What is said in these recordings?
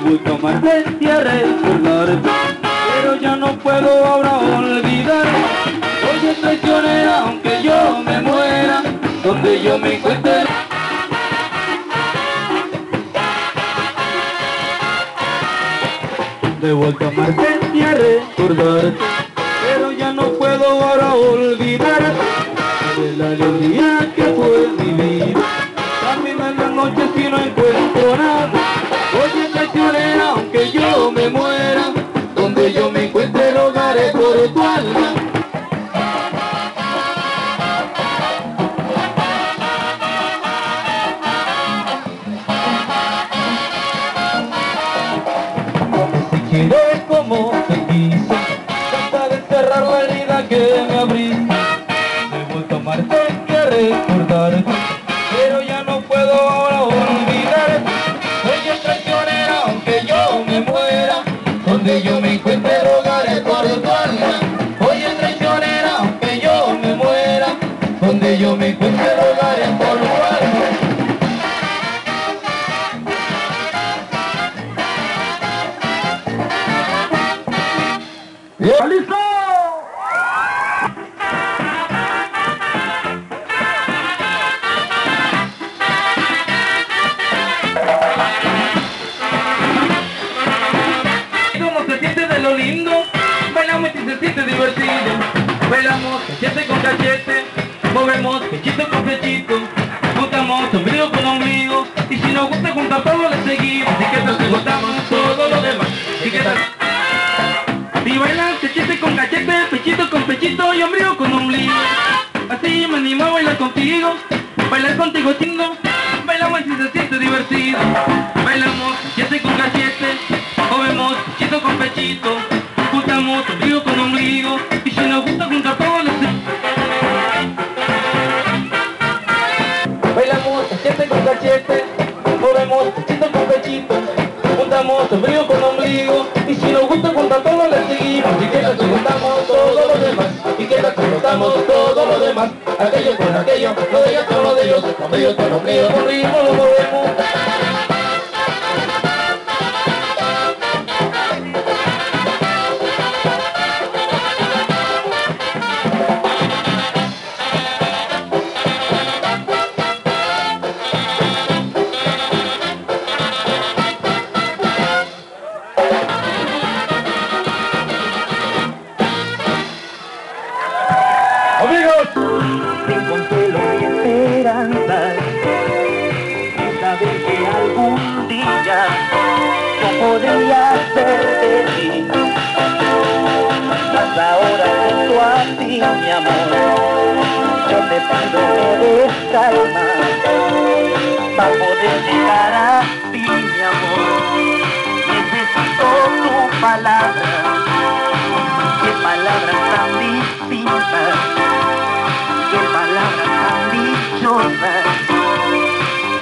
Tomarte y a recordarte, pero ya no puedo ahora olvidar. Oye traicionera, aunque yo me muera, donde yo me encuentre. Debo tomarte y a recordarte, pero ya no puedo ahora olvidar de la alegría que fue mi vida. También en la noche si no encuentro nada. Traicionera, aunque yo me muera, donde yo me encuentre rogaré por tu alma. Si donde yo me encuentre rogaré por alma. ¡Listo! ¿Cómo se siente de lo lindo? Bailamos y se siente divertido. Bailamos cachete con cachete, movemos pechito con pechito. Juntamos ombligo con ombligo, y si nos gusta juntar todo le seguimos. ¿Y qué tal si juntamos todo lo demás? ¿Y qué tal? Y bailan cachete con cachete, pechito con pechito y ombligo con ombligo. Así me animo a bailar contigo, bailar contigo chingo, bailamos y se siente divertido. Bailamos cachete con cachete, movemos pechito con pechito, juntamos ombligo con ombligo y si nos gusta juntar todo le seguimos. Y que si juntamos todo lo demás. Y que si juntamos todo lo demás. Aquello con aquello, lo de ellos con lo de ellos, con ellos con lo mío, con ritmo lo movemos. Podría ser feliz mas ahora junto a ti mi amor yo te pido que des calma para poder llegar a ti mi amor. Necesito tu palabra. Qué palabras tan distintas qué palabras tan dichosas.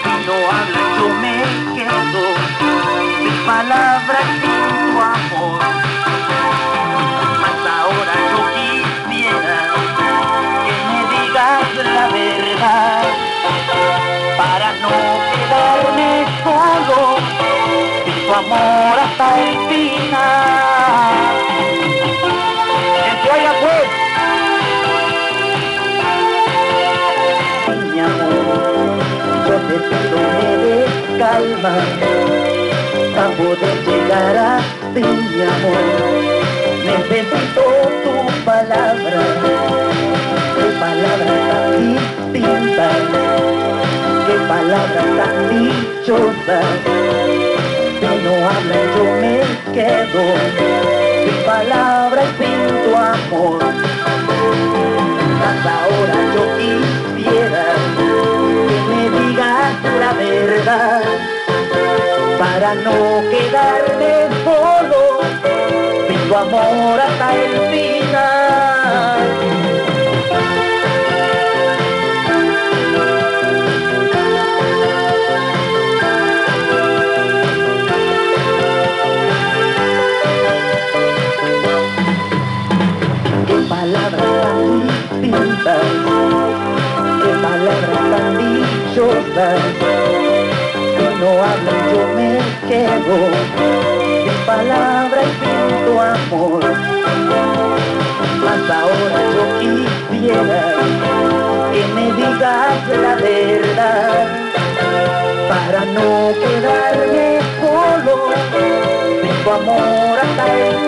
Si no hablas sin palabras sin tu amor. Mas ahora yo quisiera que me digas la verdad para no quedarme solo sin tu amor hasta el final. Que pues. mi amor, yo te pido me des calma para poder llegar a ti, mi amor. Necesito tu palabra, qué palabras tan distintas, qué palabras tan dichosas. Si no hablas yo me quedo sin palabras sin tu amor. Para no quedarme solo sin tu amor hasta el final. Qué palabras tan distintas, qué palabras tan dichosas, hablan yo me quedo, sin palabras tu amor. Mas ahora yo quisiera que me digas la verdad, para no quedarme solo, tu amor hasta el